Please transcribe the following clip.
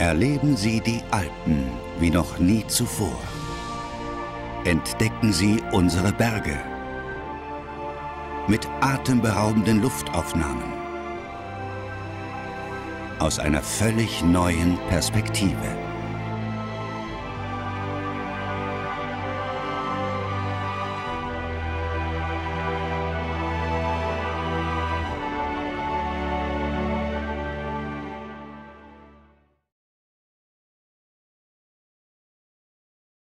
Erleben Sie die Alpen wie noch nie zuvor. Entdecken Sie unsere Berge mit atemberaubenden Luftaufnahmen aus einer völlig neuen Perspektive.